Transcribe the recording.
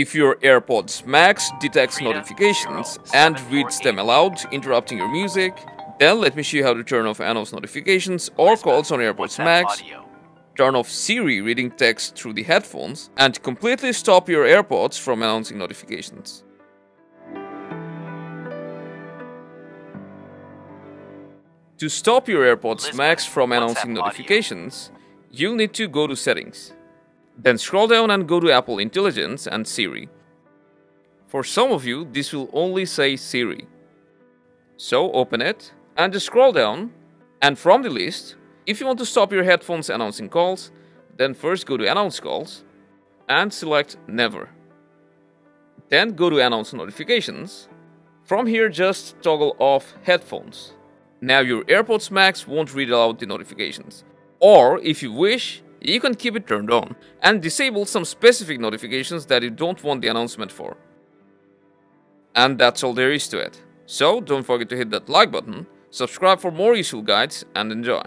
If your AirPods Max detects notifications and reads them aloud, interrupting your music, then let me show you how to turn off announce notifications or calls on AirPods Max, turn off Siri reading text through the headphones, and completely stop your AirPods from announcing notifications. To stop your AirPods Max from announcing notifications, you'll need to go to Settings. Then scroll down and go to Apple Intelligence and Siri. For some of you, this will only say Siri. So open it and just scroll down and from the list, if you want to stop your headphones announcing calls, then first go to Announce Calls and select Never. Then go to Announce Notifications. From here just toggle off Headphones. Now your AirPods Max won't read out the notifications. Or if you wish, you can keep it turned on and disable some specific notifications that you don't want the announcement for. And that's all there is to it. So don't forget to hit that like button, subscribe for more useful guides and enjoy.